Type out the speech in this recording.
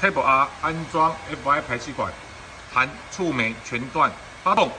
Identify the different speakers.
Speaker 1: table r 安装 fi 排气管含触媒全段发动。